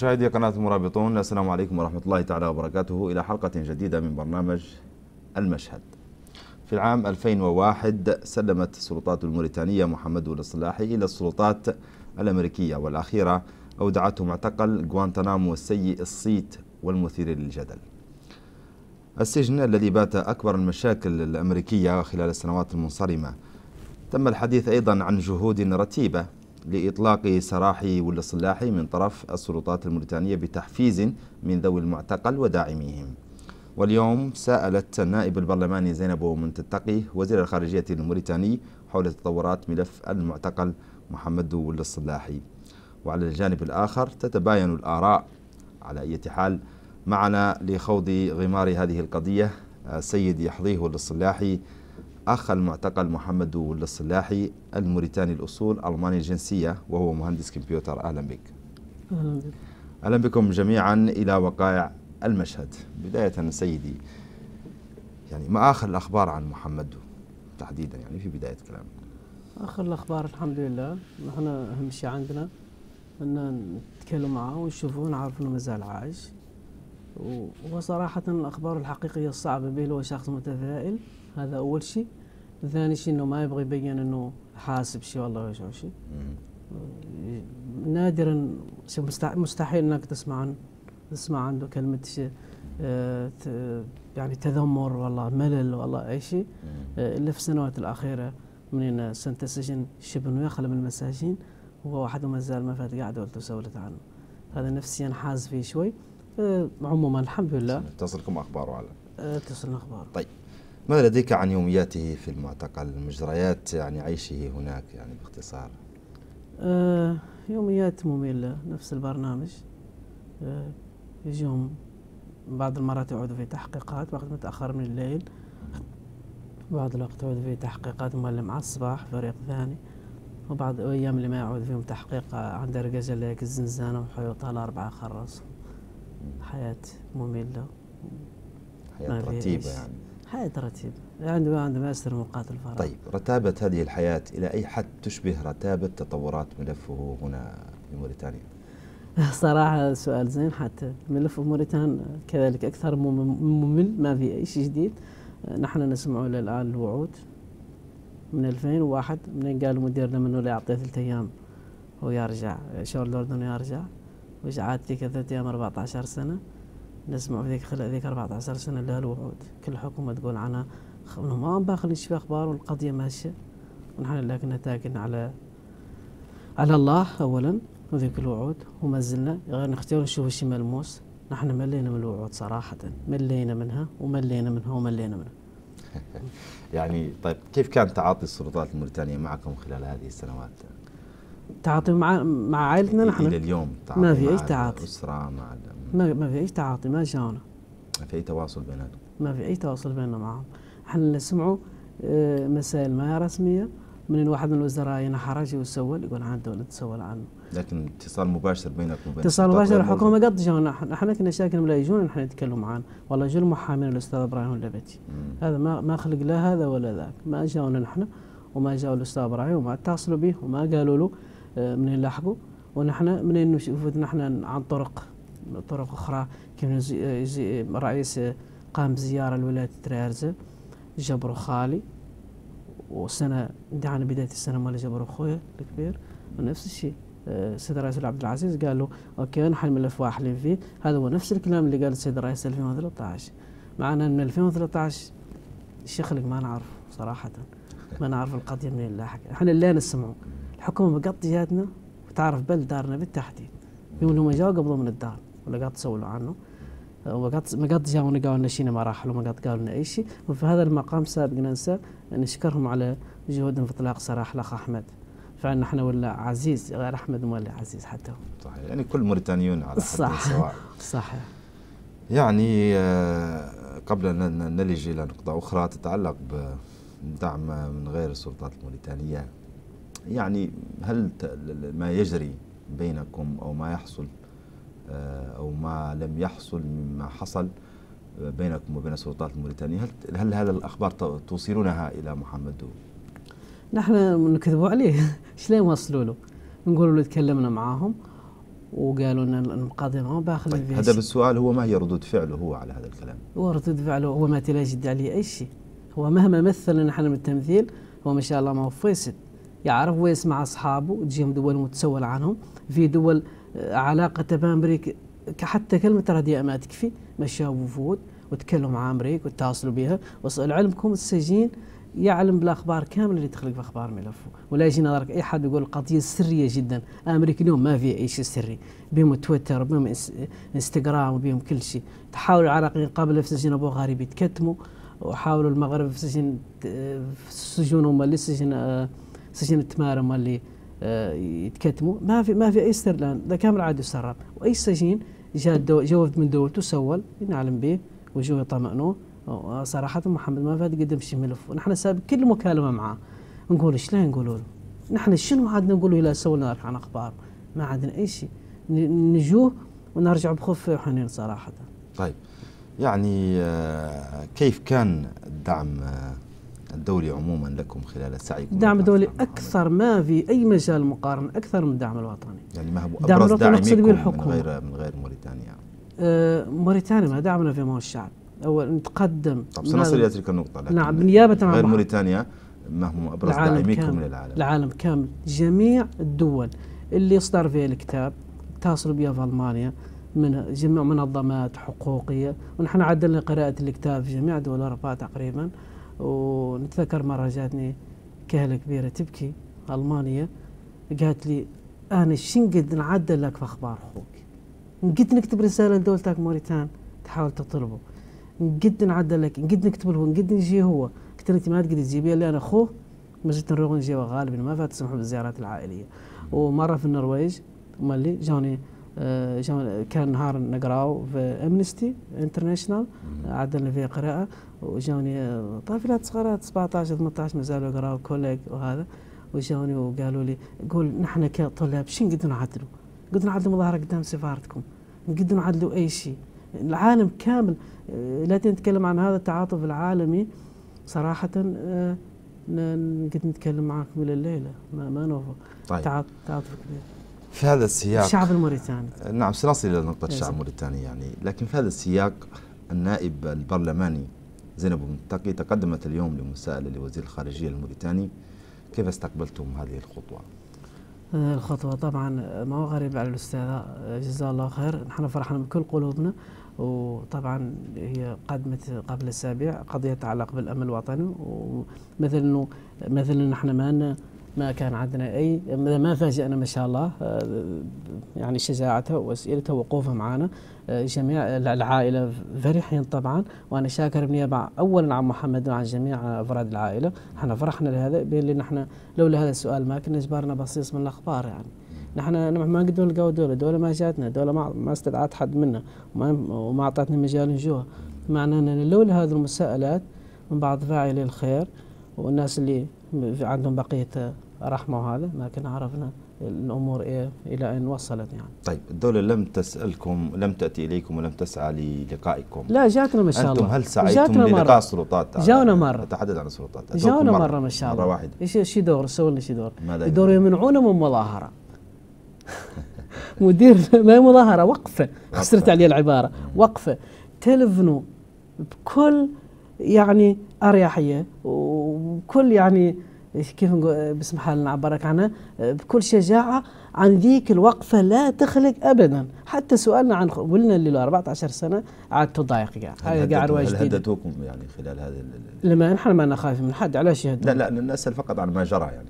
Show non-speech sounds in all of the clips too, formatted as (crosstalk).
مشاهدي قناة المرابطون السلام عليكم ورحمة الله تعالى وبركاته. إلى حلقة جديدة من برنامج المشهد. في العام 2001 سلمت السلطات الموريتانية محمد الصلاحي إلى السلطات الأمريكية والأخيرة أودعته معتقل غوانتنامو السيء الصيت والمثير للجدل. السجن الذي بات أكبر المشاكل الأمريكية خلال السنوات المنصرمة. تم الحديث أيضا عن جهود رتيبة لإطلاق سراح والصلاحي من طرف السلطات الموريتانية بتحفيز من ذوي المعتقل وداعميهم. واليوم سألت النائب البرلماني زينب منتقي وزير الخارجية الموريتاني حول تطورات ملف المعتقل محمد الصلاحي وعلى الجانب الآخر تتباين الآراء على أي حال معنا لخوض غمار هذه القضية السيد يحظيه الصلاحي أخ المعتقل محمد الصلاحي الموريتاني الأصول ألماني الجنسية وهو مهندس كمبيوتر. أهلا بك. أهلا. بك أهلا بكم جميعا إلى وقائع المشهد. بداية سيدي يعني ما آخر الأخبار عن محمد تحديدا؟ يعني في بداية كلام. آخر الأخبار الحمد لله. نحن أهم شيء عندنا أن نتكلم معه ونشوفه ونعرف أنه ما زال عايش وصراحة الأخبار الحقيقية الصعبة به هو شخص متفائل هذا أول شيء. ثاني شيء أنه ما يبغى يبين أنه حاسب شيء والله وش شيء نادرا مستحيل أنك تسمع عن تسمع عنده كلمة آه، يعني تذمر والله ملل والله أي شيء آه، إلا في السنوات الأخيرة من سنة السجن شبه يخلى من المساجين هو واحد ما زال ما فات قاعد ولا سولت عنه. هذا نفسيا حاز فيه شوي. آه، عموما الحمد لله. تصلكم أخباره على تصلنا أخباره طيب. ماذا لديك عن يومياته في المعتقل مجريات يعني عيشه هناك يعني باختصار؟ آه يوميات مملة نفس البرنامج. آه يجيهم بعض المرات يعودوا في تحقيقات وقت متأخر من الليل. بعض الوقت يعودوا في تحقيقات على الصباح فريق ثاني. وبعض الأيام اللي ما يعود فيهم تحقيق عند رجال لك الزنزانة وحيوطها الأربعة خرص حياة مملة. حياة رتيبة يعني. حياة رتيبة عندما عندما يستر مقاتل الفراغ. طيب رتابة هذه الحياة إلى أي حد تشبه رتابة تطورات ملفه هنا في موريتانيا؟ (laughs) صراحة سؤال زين حتى ملف موريتان كذلك أكثر ممل ما في أي شيء جديد. نحن نسمع إلى الآن الوعود من 2001 من قال مديرنا منه لا يعطيه ثلاث أيام ويرجع شغل الأردن يرجع وإشاعات ذيك ثلاث أيام 14 سنة. نسمع في ذيك خلال ذيك 14 سنة لها الوعود. كل حكومة تقول عنها ما باخذ نشوف أخبار والقضية ماشية. ونحن لكن نتاكد على على الله أولا وذيك الوعود. وما زلنا غير نختار نشوف الشيء ملموس. نحن ملينا من الوعود صراحة. ملينا منها وملينا منها وملينا منها. (laughs) يعني طيب كيف كان تعاطي السلطات الموريتانية معكم خلال هذه السنوات؟ تعاطي مع مع عائلتنا نحن. إلى اليوم تعاطي ما في أي تعاطي. الأسرة مع ما ما في أي تعاطي ما جاونا ما في أي تواصل بيناتكم. ما في أي تواصل بيننا معهم إحنا نسمعوا آه، مسائل ما رسمية من واحد من الوزراء ينحرج ويسول يقول عن الدولة تسول عنه. لكن اتصال مباشر بينك وبين اتصال مباشر الحكومة قد جاونا إحنا كنا شاكين لا يجون نحن نتكلم معاهم والله جو المحامين الأستاذ إبراهيم اللبتي هذا ما ما خلق لا هذا ولا ذاك. ما جاونا نحن وما جاوا الأستاذ إبراهيم وما اتصلوا به وما قالوا له آه، من يلاحقوا ونحن من نشوف؟ نحن عن طرق طرق أخرى كيف رئيس قام بزيارة لولاية تريرزه جبروا خالي وسنة دعنا بدايه السنة مال جبروا أخويا الكبير. ونفس الشيء آه، السيد الرئيس عبد العزيز قال له أوكي نحن الملف واحلين فيه. هذا هو نفس الكلام اللي قال السيد الرئيس 2013 معنا من 2013 الشيخ ما نعرف صراحة. ما نعرف القضية من اللاحق إحنا اللي نسمعه. الحكومة بقط جهاتنا وتعرف بل دارنا بالتحديد. يقولوا هم جاوا قبضوا من الدار. ولا قاعد تسولوا عنه وقت ما قد جاونا قالوا لنا شيء ما راح وما قد قالوا لنا اي شيء وفي هذا المقام سابق ننسى نشكرهم على جهودهم في اطلاق سراح الاخ احمد فعلا إحنا ولا عزيز غير احمد ولا عزيز حتى صحيح يعني كل موريتانيون على صح سواء صحيح يعني قبل ان نلج إلى نقطه أخرى تتعلق بدعم من غير السلطات الموريتانيه يعني هل ما يجري بينكم أو ما يحصل آه، أو ما لم يحصل مما حصل بينكم وبين السلطات الموريتانية. هل هل هذا الأخبار توصلونها إلى محمد؟ نحن نكذبوا عليه. (laughs) إيش ليه نوصلوا له؟ نقول له تكلمنا معاهم وقالوا إن المقاضي ما بآخذ طيب هذا السؤال هو ما هي ردود فعله هو على هذا الكلام؟ هو ردود فعله هو ما تلاجد عليه أي شيء. هو مهما مثل نحن من التمثيل هو ما شاء الله ما هو فيصل يعرف ويسمع أصحابه تجيهم دول متسول عنهم. في دول آه، علاقة بأمريكا حتى كلمة رديئة ما تكفي. مشاوا وفود وتكلموا مع أمريكا وتواصلوا بها. علمكم السجين يعلم بالأخبار كاملة اللي تخلق في أخبار ملفه ولا يجي نظرك أي حد يقول قضيه سرية جدا. أمريكا اليوم ما في أي شيء سري. بهم تويتر بهم إنستغرام وبهم كل شيء. تحاول العراقيين قبل في سجن أبو غريب يتكتموا. وحاولوا المغرب في سجن في سجونهم اللي سجن سجن التمارم اللي يتكتموا. ما في ما في أي سر الان ذا كامل عاد يسرب وأي سجين جاء جوفت من دولته سول نعلم به. وجوه يطمئنوه صراحة محمد ما فات قدم شي ملف. ونحن سابق كل مكالمة معاه. نقول إيش لا نقولوا له نحن شنو عاد نقول له لا سوينا عن أخبار؟ ما عندنا أي شيء. نجوه ونرجع بخوف وحنين صراحة. طيب. يعني آه، كيف كان الدعم؟ آه، الدولي عموما لكم خلال سعيكم الدعم الدولي أكثر ما في أي مجال مقارن أكثر من الدعم الوطني. يعني ما هو أبرز داعميكم من غير من غير موريتانيا؟ آه موريتانيا ما دعمنا في مو الشعب. أول نتقدم طب سنصل إلى تلك النقطة لكن نعم بالنيابة عن غير موريتانيا ما هم أبرز داعميكم من العالم العالم كامل. جميع الدول اللي يصدر فيها الكتاب اتصلوا بها في ألمانيا من جميع منظمات حقوقية. ونحن عدلنا قراءة الكتاب في جميع دول أوروبا تقريبا. ونتذكر مرة جاتني كهلة كبيرة تبكي ألمانيا قالت لي أنا شنقد نعدل لك في أخبار أخوك؟ نقد نكتب رسالة لدولتك موريتان تحاول تطلبه. نقد نعدل لك نقد نكتب له نقد نجي هو. قلت أنت ما تقدر تجيبيه الا أنا أخوه نروح نجي غالبا ما فات تسمحوا بالزيارات العائلية. ومرة في النرويج مالي جون كان نهار نقراو في Amnesty International عدلنا فيه قراءة وجوني آه، طفلات صغيرات 17 18 ما زالوا يقراوا كوليج وهذا. وجوني وقالوا لي قول نحن كطلاب شو نقدر نعدلوا؟ قد نعدلوا مظاهره قدام سفارتكم؟ نقدر نعدلوا أي شيء؟ العالم كامل آه، لا نتكلم عن هذا التعاطف العالمي. صراحة آه، قد نتكلم معكم إلى الليلة ما, ما نوفى طيب. تعاطف كبير. في هذا السياق الشعب الموريتاني. آه، نعم سنصل إلى نقطة الشعب الموريتاني يعني. لكن في هذا السياق النائب البرلماني زينب المتقي تقدمت اليوم لمساءلة لوزير الخارجية الموريتاني. كيف استقبلتم هذه الخطوة؟ الخطوة طبعا ما هو غريب على الأستاذة جزاه الله خير. نحن فرحنا من كل قلوبنا وطبعا هي قدمت قبل أسابيع قضية تتعلق بالأمن الوطني ومثل انه مثل نحن ما ما كان عندنا أي ما فاجئنا ما شاء الله يعني شجاعتها واسئلتها ووقوفها معنا جميع العائلة فرحين طبعا. وأنا شاكر بنيابه اولا عن محمد وعن جميع أفراد العائلة. إحنا فرحنا لهذا بين نحن لولا هذا السؤال ما كنا جبرنا بصيص من الأخبار يعني. نحن ما نقدر نلقاو دولة دولة ما جاتنا دولة ما استدعت حد منا وما, أعطتنا مجال نجوها. معنى أن لولا هذه المساءلات من بعض فاعلي الخير والناس اللي عندهم بقية رحمة وهذا كنا عرفنا الأمور إيه إلى ان وصلت يعني. طيب الدولة لم تسألكم لم تأتي إليكم ولم تسعى للقائكم. لا جاتنا ما شاء الله. أنتم هل سعيتم للقاء السلطات؟ جاونا مرة. نتحدث عن السلطات. جاونا مرة ما شاء الله. مره واحدة. إيش شي دور سووا لنا شي دور؟ يدوروا يمنعونا من مظاهرة. مدير (laughs) ما مظاهرة وقفة خسرت عليه العبارة وقفة تلفنوا بكل يعني أريحية وبكل يعني كيف نقول بسم الله نعبرك عنها بكل شجاعة عن ذيك الوقفة لا تخلق ابدا. حتى سؤالنا عن ولنا اللي له 14 سنة عاد تضايق قاعد قاعد هل هددوكم يعني خلال هذه لما نحن ما نخاف من حد علاش يهددون لا لا نسال فقط عن ما جرى يعني.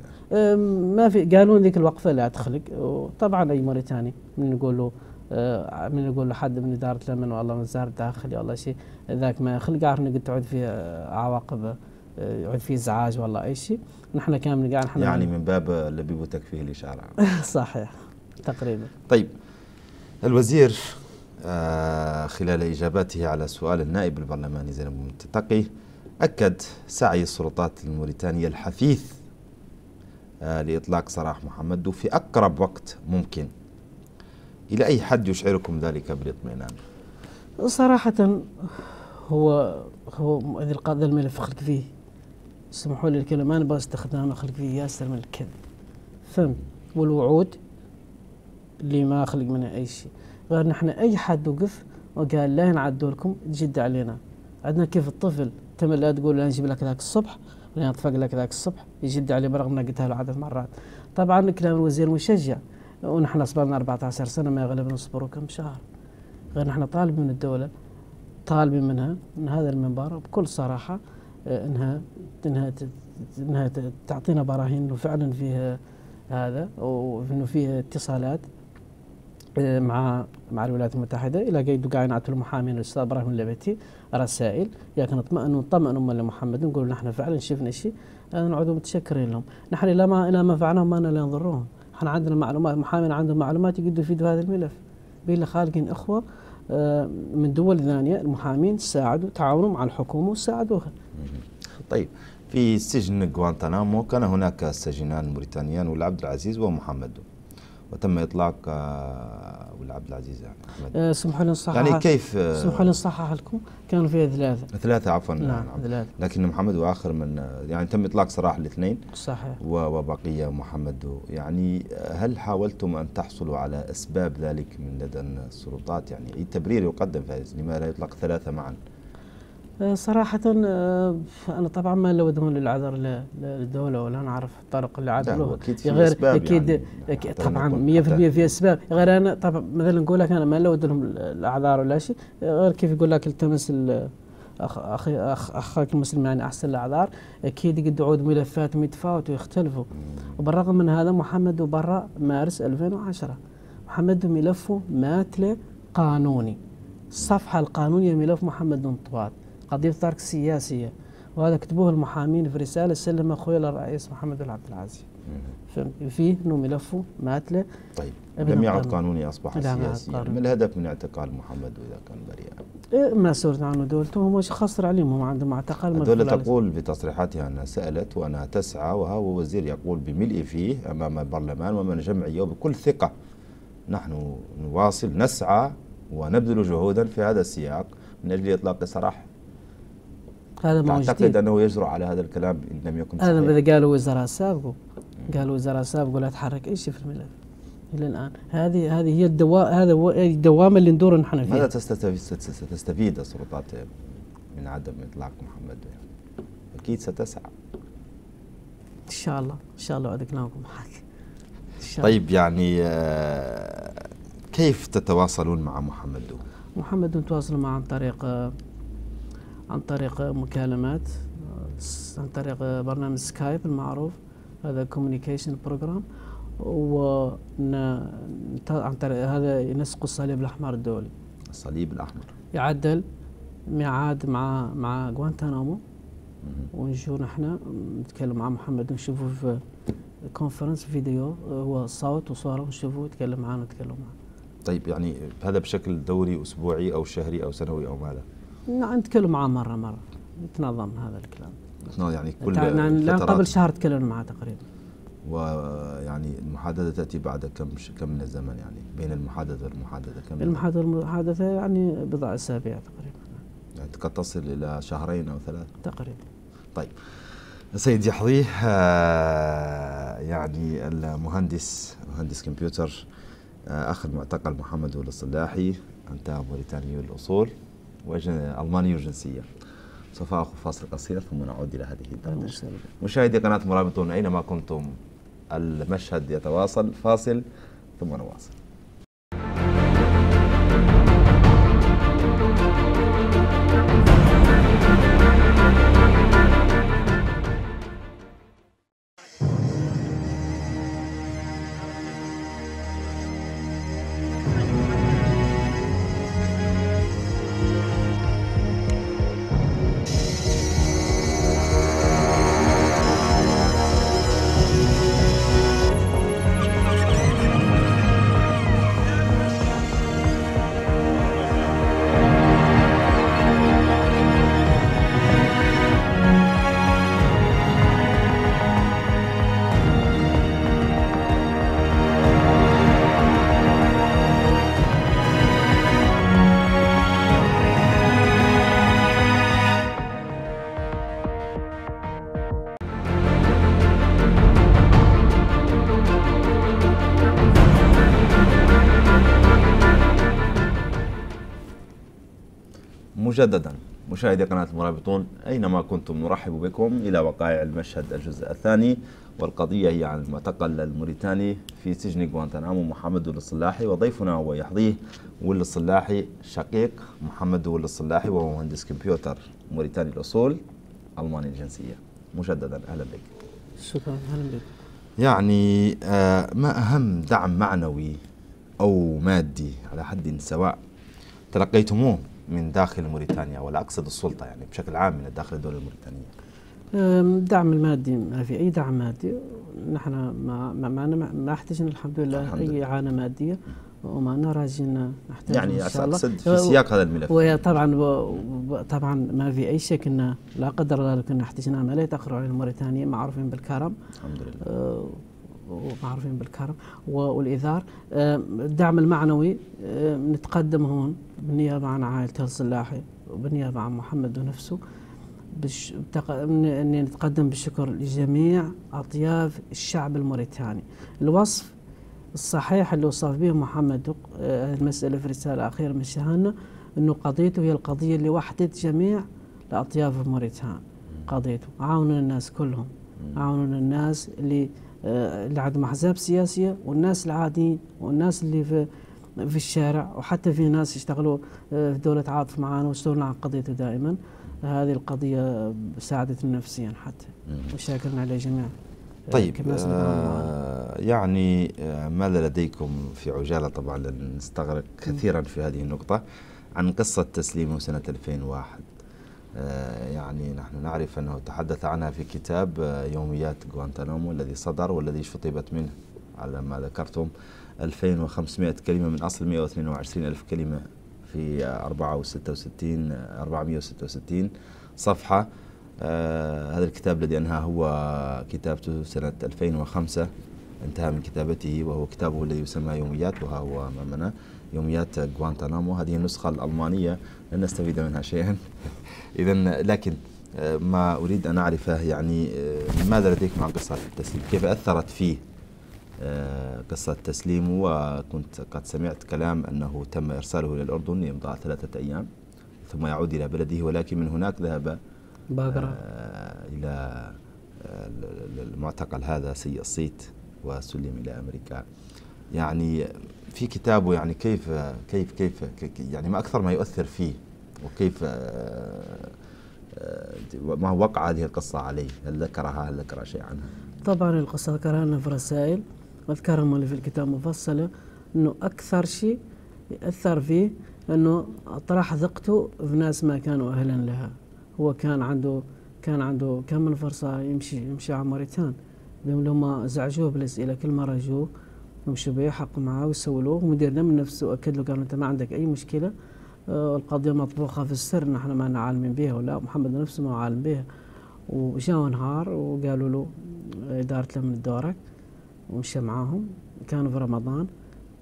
ما في قالوا ذيك الوقفة لا تخلق. وطبعا أي موريتاني من نقول له آه، من يقول له حد من إدارة الأمن والله من وزاره الداخليه والله شيء ذاك ما يخلق عارف قد تعود فيه عواقب آه، يعود فيه ازعاج والله أي شيء. نحن كامل قاعد نحن يعني من باب لبيب تكفيه الإشارة. (laughs) صحيح تقريبا. طيب الوزير آه خلال إجاباته على سؤال النائب البرلماني زينب المتقي أكد سعي السلطات الموريتانية الحثيث آه، لإطلاق سراح محمد وفي أقرب وقت ممكن. إلى أي حد يشعركم ذلك بالاطمئنان؟ صراحة هو هو القاضي الملف فيه. اسمحوا لي الكلمة. أنا بس استخدامه خلق فيه ياسر من الكذب. فهم. والوعود اللي ما خلق منها أي شيء. غير نحن أي حد وقف وقال لا ينعدوا لكم تجد علينا. عندنا كيف الطفل تم لا تقول لا نجيب لك ذاك الصبح ولا نطفق لك ذاك الصبح يجد عليه برغم اني قلتها له عدد مرات. طبعا كلام الوزير مشجع. ونحن صبرنا 14 سنة ما يغلب نصبروا كم شهر. غير نحن طالب من الدولة طالبين منها من هذا المنبر بكل صراحة. آه، إنها إنها إنها تعطينا براهين إنه فعلا فيها هذا وانه فيها اتصالات آه، مع مع الولايات المتحدة. إلى قيد قاعد المحامين الأستاذ إبراهيم اللبتي رسائل. يا نطمئن نطمئن أم لمحمد نقول نحن فعلا شفنا شيء نعود متشكرين لهم. نحن إلى ما إلى ما فعلناه ما لا نضرهم. إحنا عندنا معلومات محامين عندهم معلومات يقدروا يفيدوا هذا الملف. بين خالقين إخوة آه، من دول ثانية المحامين ساعدوا تعاونوا مع الحكومة وساعدوها. طيب في سجن غوانتنامو كان هناك سجنان موريتانيان والعبد العزيز ومحمد. وتم إطلاق آه، ولا عبد العزيز يعني احمد أه سمحوا لي نصحح يعني كيف آه، سمحوا لي نصحح لكم؟ كانوا فيها ثلاثة. ثلاثة عفوا. نعم, نعم. ثلاثة. لكن محمد وآخر من يعني تم إطلاق سراح الاثنين. صحيح. وبقية محمد. يعني هل حاولتم أن تحصلوا على أسباب ذلك من لدى السلطات يعني اي تبرير يقدم فايز لماذا يطلق ثلاثة معا؟ آه، صراحة آه، أنا طبعا ما لودهم للعذر للدولة ولا نعرف الطرق اللي عاد أكيد غير أكيد, يعني أكيد طبعا 100% في أسباب. غير أنا طبعا مثلا نقول لك أنا ما لود لهم الأعذار ولا شيء غير كيف يقول لك التمس أخ أخي أخ أخاك المسلم يعني أحسن الأعذار أكيد قد عود ملفاتهم يتفاوتوا ويختلفوا. وبالرغم من هذا محمد وبرا مارس 2010 محمد ملفه ماتله قانوني. الصفحة القانونية ملف محمد انطواد قضية ترك سياسية وهذا كتبوه المحامين في رسالة سلم أخوي للرئيس محمد العبد العزيز. فيه انه ملفه ماتله طيب لم يعد قانوني أصبح سياسيا. ما الهدف من اعتقال محمد واذا كان بريئا؟ إيه ما سولت عنه دولته هو مش خسر عليهم هم عندهم اعتقال الدولة تقول في تصريحاتها أنها سألت وأنها تسعى وهو وزير يقول بملء فيه أمام البرلمان وأمام الجمعيه وبكل ثقة. نحن نواصل نسعى ونبذل جهودا في هذا السياق من أجل إطلاق سراح هذا ما تعتقد أنه يجرؤ على هذا الكلام إن لم يكن صحيح. هذا إذا قالوا وزراء سابقوا قالوا وزراء سابقوا لا تحرك أي شيء في الملف إلى الآن. هذه هذه هي الدواء هذا الدوامة اللي ندور نحن فيها. ماذا تستفيد تستفيد السلطات من عدم إطلاق محمد؟ أكيد ستسعى. إن شاء الله إن شاء الله وعدكناكم معك طيب يعني آه، كيف تتواصلون مع محمد؟ محمد نتواصل معه عن طريق عن طريق مكالمات عن طريق برنامج سكايب المعروف هذا communication program و عن طريق هذا ينسق الصليب الأحمر الدولي. الصليب الأحمر. يعدل ميعاد مع مع غوانتانامو. ونجو نحن نتكلم مع محمد ونشوفه في conférence vidéo هو صوت وصورة ونشوفه يتكلم معنا ونتكلم معنا طيب يعني هذا بشكل دوري أسبوعي أو شهري أو سنوي أو ماذا؟ نعم نتكلم معه مرة مرة. يتنظم هذا الكلام. يعني كل يعني قبل شهر تكلمنا معه تقريبا. ويعني المحادثة تأتي بعد كم كم من الزمن يعني؟ بين المحادثة والمحادثة كم المحادثة والمحادثة يعني بضع أسابيع تقريبا. يعني قد تصل إلى شهرين أو ثلاث؟ تقريبا. طيب. سيدي حظيه آه يعني المهندس مهندس كمبيوتر آه أخ المعتقل محمد الصلاحي أنت موريتاني الأصول. ألماني الجنسية سوف أخذ فاصل قصير ثم نعود إلى هذه الدردشة مشاهدي قناة مرابطون أينما كنتم؟ المشهد يتواصل. فاصل ثم نواصل. مجددا. مشاهدي قناة المرابطون أينما كنتم نرحب بكم إلى وقائع المشهد الجزء الثاني والقضية هي عن المعتقل الموريتاني في سجن غوانتنامو محمد الصلاحي وضيفنا هو يحظيه ول الصلاحي شقيق محمد ول الصلاحي وهو مهندس كمبيوتر موريتاني الأصول ألماني الجنسية. مجددا أهلا بك. شكرا أهلا بك. يعني آه، ما أهم دعم معنوي أو مادي على حد سواء تلقيتموه؟ من داخل موريتانيا ولا أقصد السلطة يعني بشكل عام من داخل الدولة الموريتانية؟ الدعم المادي ما في أي دعم مادي. نحن ما ما ما, ما احتجنا الحمد لله الحمد أي إعانة مادية. وما نراجعنا نحتاج يعني إن شاء الله. أقصد في سياق هذا الملف. وطبعا طبعا ما في أي شك أن لا قدر الله لو كنا احتجنا عملية تأخر عن الموريتانية معروفين بالكرم. الحمد لله. أه ومعروفين بالكرم والإيثار الدعم المعنوي نتقدم هون بالنيابة عن عائلة الصلاحي وبالنيابة عن محمد ونفسه. بش... بتق... إني نتقدم بالشكر لجميع أطياف الشعب الموريتاني. الوصف الصحيح اللي وصف به محمد آه، المسألة في رسالة أخيرة من شهانة أنه قضيته هي القضية اللي وحدت جميع الأطياف الموريتان. قضيته. عاونوا الناس كلهم. عاونوا الناس اللي آه، اللي عندهم أحزاب سياسية والناس العاديين والناس اللي في في الشارع وحتى في ناس يشتغلوا آه، في دولة عاطف معنا ويشتغلون عن قضيته دائما. هذه القضية ساعدتنا نفسيا حتى وشاكرنا على جميع طيب آه يعني آه ماذا لديكم في عجالة؟ طبعا لن نستغرق كثيرا في هذه النقطة. عن قصة تسليمه سنة 2001 آه يعني نحن نعرف أنه تحدث عنها في كتاب آه يوميات غوانتانامو الذي صدر والذي شطبت منه على ما ذكرتم 2500 كلمة من أصل 122 ألف كلمة في 466 466 صفحة. آه هذا الكتاب الذي أنهى هو كتابته سنة 2005 انتهى من كتابته وهو كتابه الذي يسمى يوميات وها هو أمامنا يوميات غوانتانامو. هذه النسخة الألمانية لن نستفيد منها شيئا. (laughs) إذا لكن ما أريد أن أعرفه يعني ماذا لديكم عن قصة التسليم؟ كيف أثرت فيه آه، قصة تسليمه وكنت قد سمعت كلام أنه تم إرساله إلى الأردن يمضى ثلاثة أيام ثم يعود إلى بلده ولكن من هناك ذهب باقرة آه، إلى آه، المعتقل هذا سيء الصيت وسلم إلى أمريكا. يعني في كتابه يعني كيف كيف كيف يعني ما أكثر ما يؤثر فيه وكيف ما هو وقع هذه القصة عليه هل ذكرها هل ذكر شيء عنها طبعا القصة ذكرها لنا في رسائل واذكرهم اللي في الكتاب مفصلة إنه أكثر شيء ياثر فيه إنه طرح ثقته في ناس ما كانوا أهلا لها. هو كان عنده كان عنده كم من فرصة يمشي يمشي على موريتان. لما زعجوه بالأسئلة كل مرة يجوه به يحقوا معاه ويسولوه ومدير من نفسه. اكد له قال أنت ما عندك أي مشكلة آه، القضية مطبوخة في السر نحن ما عالمين بها ولا محمد نفسه ما عالم بها. وجاء نهار وقالوا له إدارة من دورك. ومشى معاهم. كانوا في رمضان.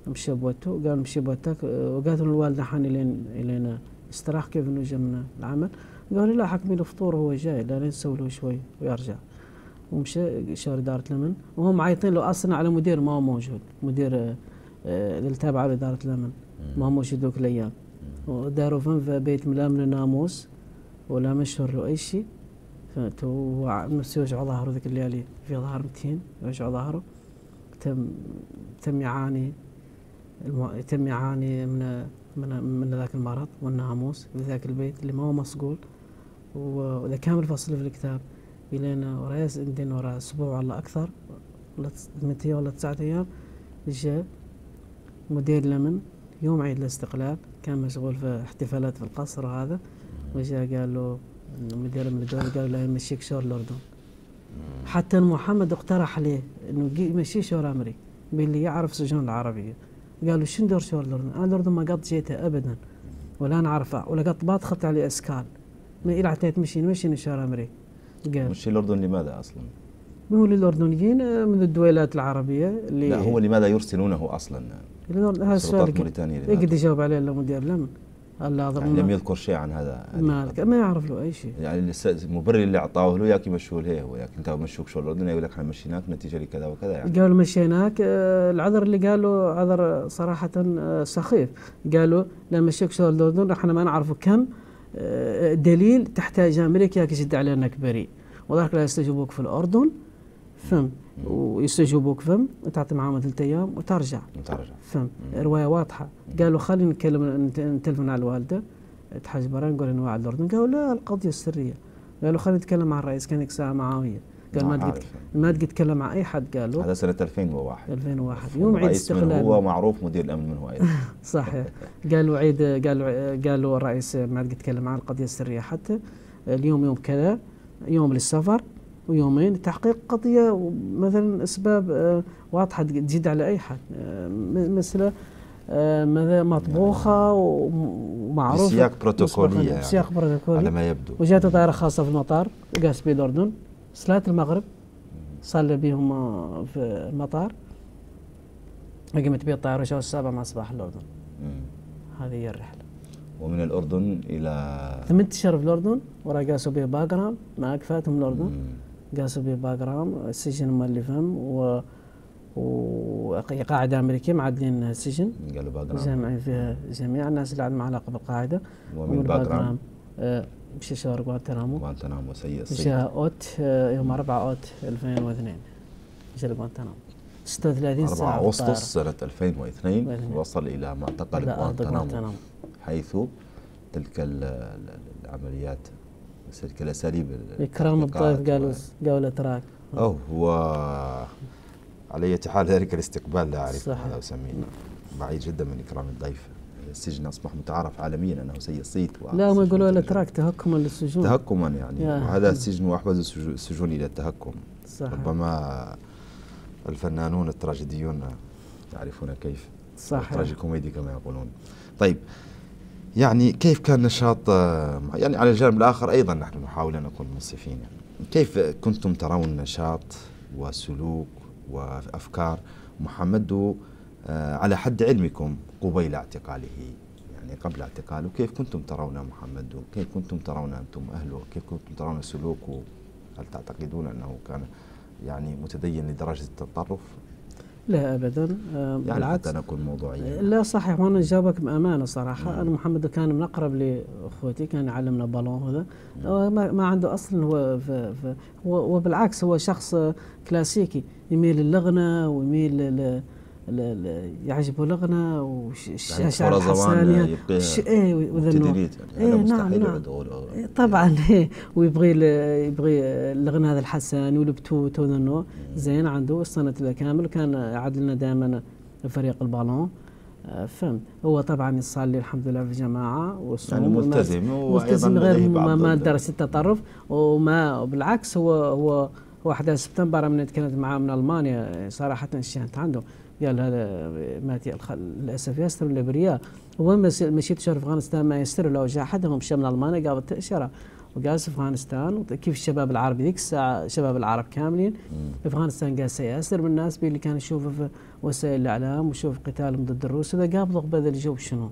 مشى بوته قال مشى بوتك وقالت له الوالدة حاني لين لين استراح كيف إنه جا من العمل. قال لا حكمي له فطور وهو جاي لا نسوي له شوي ويرجع. ومشى شهر إدارة الأمن. وهم معيطين له أصلا على مدير ما هو موجود. مدير آه، اللي تابع لإدارة الأمن. ما هو موجود ذوك الأيام. وداروا فين في بيت من الناموس ولا مشهور له أي شيء. هو نفسه يوجع ظهره ذيك الليالي في ظهر متين يوجع ظهره. تم تم يعاني تم يعاني من من من ذاك المرض والناموس في ذاك البيت اللي ما هو مصقول وإذا كامل فصل في الكتاب. إلينا ورا عندنا ورا أسبوع ولا أكثر ولا ثمانية أيام ولا تسعة أيام جاء مدير لمن يوم عيد الاستقلال كان مشغول في احتفالات في القصر وهذا وجاء قال له مدير من الدولة قال له يمشيك شور الأردن. حتى محمد اقترح عليه إنه يمشي شور أمريكا باللي يعرف سجون العربية. قالوا شنو دور شور الأردن؟ أنا الأردن ما قد جيتها ابدا ولا نعرفه ولا قد ما دخلت عليه اسكال ما إلى حتى تمشي نمشي شور أمريكا. قال. مشي الأردن لماذا أصلا؟ هو للاردنيين من الدولات العربية اللي لا هو لماذا يرسلونه أصلا؟ هذا السؤال يقدر يجاوب عليه الا مدير. الامن الله يعني لم يذكر شيء عن هذا. ما ما يعرف له أي شيء. يعني المبرر اللي أعطاه له ياك يمشوا له هو. ياك انت مشوك شو الأردن يقول لك إحنا مشيناك نتيجة لكذا وكذا يعني. قالوا مشيناك. آه، العذر اللي قالوا عذر صراحة آه، سخيف. قالوا لا مشيك شو الأردن إحنا ما نعرف كم. دليل تحتاج أمريكا كي على أنك بريء. وذاك لا يستجوبوك في الأردن فهم ويستجوبوك فهم وتعطي معاهم ثلاث أيام وترجع. وترجع فهم رواية واضحة. قالوا خلينا نتكلم نتلفن على الوالدة تحاج بران نقول انواع الأردن. قالوا لا القضية السرية. قالوا خلينا نتكلم مع الرئيس كان يك ساعه معاوية. قال ما تقدر ما تقدر تتكلم مع أي حد قالوا؟ هذا سنة 2001 2001 يوم عيد استقلال هو معروف مدير الأمن من هو أيضا. (laughs) صحيح. قالوا عيد قالوا قالوا الرئيس ما تقدر تتكلم عن القضية السرية حتى. اليوم يوم كذا يوم للسفر ويومين لتحقيق قضية مثلا أسباب آه، واضحة تجد على أي حد. آه، مثل آه، ماذا مطبوخة ومعروفة. بسياق بروتوكولية يعني. بسياق بروتوكولي على ما يبدو. وجات طائرة خاصة في المطار وقاس بي الاردن صلاة المغرب صلى بهم في المطار. قمت بي الطائره وجاء السابع مع صباح الأردن. هذه هي الرحلة. ومن الأردن إلى ثمانية اشهر في الأردن ورا قاسوا به باقرام ما كفاتهم الأردن. قاسوا به باقرام السجن مؤلفهم و وقاعدة أمريكية معدلين السجن. قالوا باقرام. جامعين فيها جميع الناس اللي عندهم علاقة بالقاعدة. ومن باقرام. آه، مشى شهر غوانتنامو غوانتنامو سيء مشى أوت آه، يوم 4 أوت 2002 مشى لغوانتنامو 36 ساعة 4 أغسطس سنة 2002 وصل إلى معتقل غوانتنامو حيث تلك العمليات تلك الأساليب إكرام الضيف قالوا قالوا تراك أو هو على أي حال ذلك الاستقبال لا أعرف ماذا أسميه بعيد جدا من إكرام الضيف. السجن أصبح متعارف عالميا أنه سيء الصيت لا هم يقولوا الاتراك تهكما للسجون. تهكما يعني. وهذا السجن وأحوز السجون إلى التهكم. صحيح. ربما الفنانون التراجيديون يعرفون كيف. صحيح. التراجي كوميدي كما يقولون. طيب يعني كيف كان نشاط يعني على الجانب الآخر أيضا نحن نحاول أن نكون منصفين. يعني كيف كنتم ترون نشاط وسلوك وأفكار محمد على حد علمكم قبيل اعتقاله؟ يعني قبل اعتقاله كيف كنتم ترون محمد؟ كيف كنتم ترون أنتم أهله؟ كيف كنتم ترون سلوكه؟ هل تعتقدون أنه كان يعني متدين لدرجة التطرف؟ لا ابدا. آه، يعني حتى نكون موضوعيا. لا صحيح. وأنا جاوبك بأمانة صراحة. مم. أنا محمد كان من أقرب لأخوتي كان يعلمنا بالون هذا. ما, ما عنده أصلا هو في في وبالعكس هو شخص كلاسيكي. يميل للغنى ويميل يعجبه الغنى والشاشة الحسانية إيه وذنو إيه نعم نعم. إيه طبعا. (laughs) إيه ويبغي يبغي الغنى هذا الحساني والبتوت وذنو زين عنده السنة كامل وكان يعد لنا دائما فريق البالون. آه، فهمت هو طبعا يصلي الحمد لله في الجماعه والصوم يعني ملتزم. ملتزم غير ما درس التطرف. وما بالعكس هو هو هو 11 سبتمبر من تكلمت معاه من ألمانيا صراحة شهدت عنده. قال هذا ماتي للأسف. يستر الابرياء وين مشيت شهر أفغانستان ما يستر لو جاء أحدهم من ألمانيا قال تاشره وقاس أفغانستان وكيف الشباب العربي ذيك الساعة شباب العرب كاملين. في أفغانستان قاس ياسر من الناس اللي كان يشوفه في وسائل الإعلام ويشوف قتالهم ضد الروس. إذا قابضوا بهذا الجو شنو؟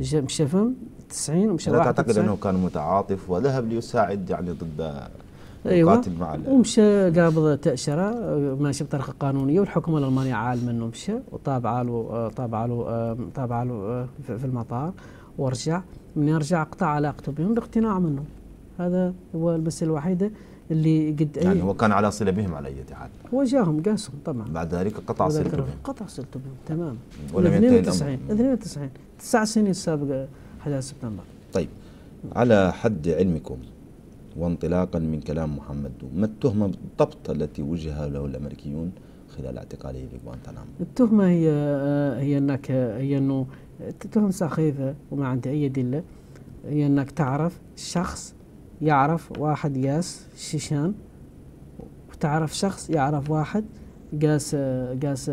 مشى فهم 90 ومشى تعتقد أنه كان متعاطف وذهب ليساعد يعني ضد أيوه. مع ومشى قابض تأشرة ماشي بطريقة قانونية والحكومة الألمانية عالمه انه مشى وطابعه له طابعه له طابعه له في المطار ورجع. من يرجع قطع علاقته بهم باقتناع منه. هذا هو المسألة الوحيدة اللي قد يعني هو كان على صلة بهم على أي حال. هو جاهم قاسهم طبعا. بعد ذلك قطع صلته بهم. قطع صلته بهم تمام. ولم 92 92 تسع سنين السابقة 11 سبتمبر. طيب على حد علمكم وانطلاقا من كلام محمد. ما التهمة بالضبط التي وجه له الأمريكيون خلال اعتقاله في غوانتنامو التهمة هي هي أنك هي أنه تهم سخيفة وما عندي أي أدلة هي أنك تعرف شخص يعرف واحد قاس شيشان وتعرف شخص يعرف واحد قاس قاس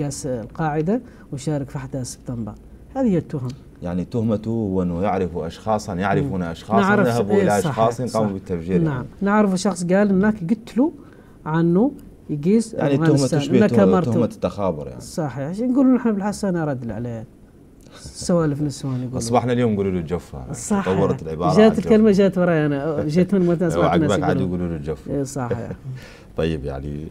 قاس القاعدة وشارك في أحداث سبتمبر. هذه هي التهم. يعني تهمته هو أنه يعرف أشخاصا يعرفون أشخاصا ذهبوا إلى أشخاص قاموا بالتفجير نعم. يعني. نعرف شخص قال أنك قلت له عنه يقيس يعني تهمة تشبه تهمة التخابر يعني. صحيح نقول نحن بالحسن رد عليه. سوالف نسوان يقول أصبحنا اليوم نقول له الجفه صح. طورت العبارة جات الكلمة جات وراي أنا. جيت من متى سمعت الناس عاد يقولوا له الجفه صح. (laughs) طيب يعني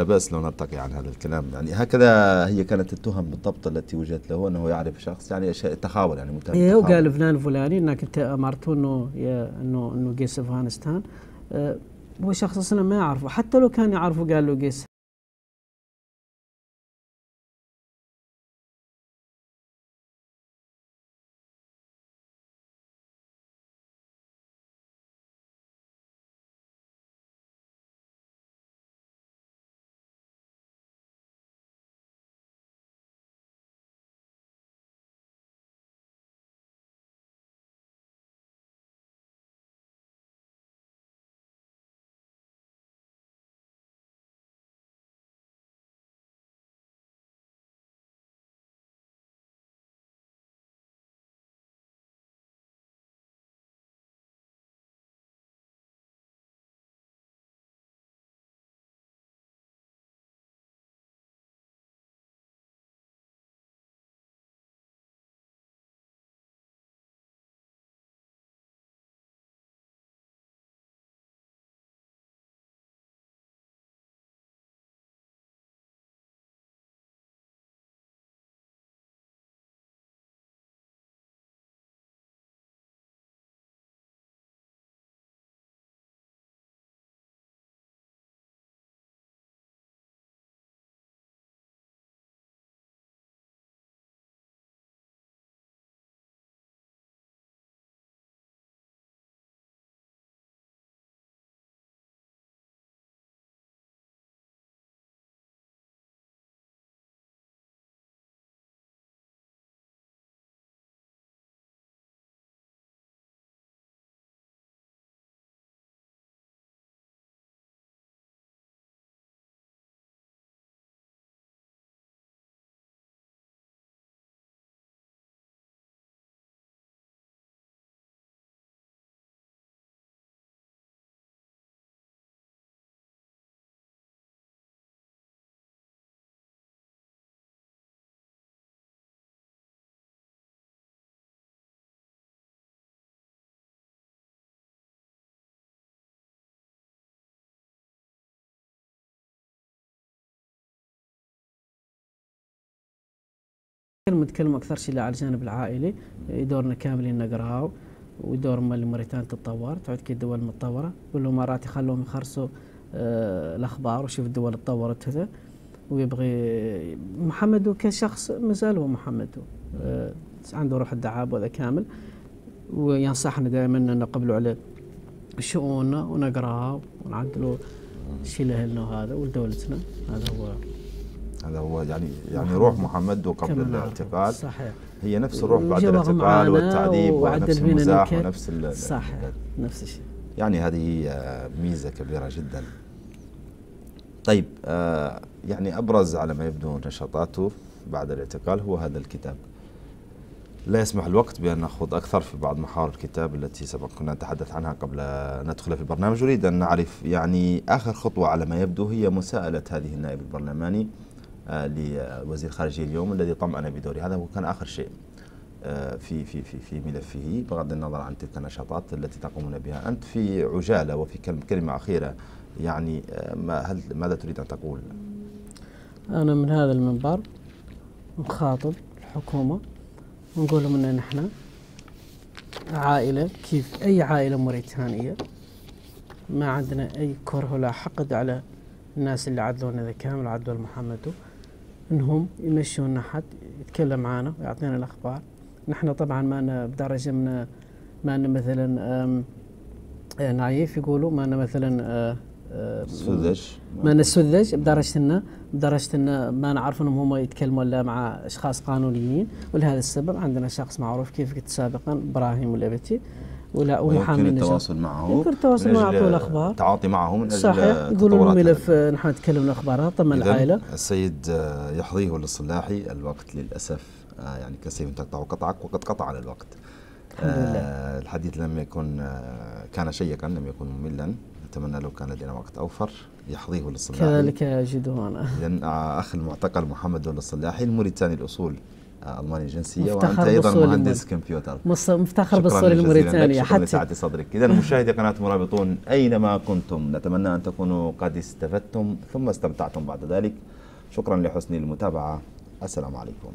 لا بأس لو نرتقي عن هذا الكلام. يعني هكذا هي كانت التهم بالضبط التي وجهت له أنه يعرف شخص يعني أشياء تخابر يعني متهم إيه وقال فلان الفلاني إنك أنت امرته إنه إنه إنه قيس أفغانستان. أه هو شخص أصلا ما يعرفه حتى لو كان يعرفه قال له قيس نتكلم أكثر شيء على الجانب العائلي دورنا كاملين نقراها ودور مال موريتانيا تتطور تعود كي الدول متطورة والإمارات يخلوهم يخرسوا آه الأخبار وشوف الدول تطورت هذا ويبغي محمد كشخص مازال هو محمد آه عنده روح الدعابة وهذا كامل وينصحنا دائما ان نقبلوا على شؤوننا ونقراها ونعدلوا الشيء لأهلنا وهذا ولدولتنا هذا هو هذا هو يعني يعني روح محمد قبل الاعتقال. صحيح. هي نفس الروح بعد الاعتقال والتعذيب ونفس المزاح ونفس صحيح. نفس الشيء. يعني هذه ميزة كبيرة جدا. طيب آه يعني أبرز على ما يبدو نشاطاته بعد الاعتقال هو هذا الكتاب. لا يسمح الوقت بأن نأخذ أكثر في بعض محاور الكتاب التي سبق كنا نتحدث عنها قبل أن ندخل في البرنامج أريد أن نعرف يعني آخر خطوة على ما يبدو هي مساءلة هذه النائب البرلماني. لوزير الخارجية اليوم الذي طمأن بدوري هذا هو كان آخر شيء آه، في في في في ملفه بغض النظر عن تلك النشاطات التي تقومون بها. أنت في عجالة وفي كلمة أخيرة يعني آه، ما هل ماذا تريد أن تقول؟ أنا من هذا المنبر نخاطب الحكومة ونقول لهم أن نحن عائلة كيف أي عائلة موريتانية ما عندنا أي كره ولا حقد على الناس اللي عدلونا ذا كامل عدلوا محمد انهم يمشون حد يتكلم معنا ويعطينا الأخبار. نحن طبعا ما بدرجه من ما مثلا آه، نايف يقولوا ما مثلا آه، سذج ما نسذج بدرجه انه بدرجه انه ما نعرف إنهم هم يتكلموا إلا مع أشخاص قانونيين. ولهذا السبب عندنا شخص معروف كيف قلت سابقا إبراهيم الأبتي. ولا ومحامي يمكن التواصل معه يمكن التواصل معه طول الأخبار. التعاطي معه من أجل صحيح يقولوا الملف نحن نتكلم الأخبار طمن العائلة؟ السيد يحظيه للصلاحي الوقت للأسف آه، يعني كسيف تقطع قطعك وقد قطعنا الوقت. الحمد لله. آه، الحديث لم يكن آه، كان شيقا لم يكن مملا. نتمنى لو كان لدينا وقت أوفر. يحظيه للصلاحي كذلك اجده أنا اذا أخ المعتقل محمد الصلاحي الموريتاني الأصول. مفتخر وأنت أيضا بالصورة مهندس كمبيوتر. مفتخر الموريتانية شكرا حتى صدرك. إذا مشاهدي قناة مرابطون أينما كنتم؟ نتمنى أن تكونوا قد استفدتم ثم استمتعتم بعد ذلك. شكرا لحسن المتابعة. السلام عليكم.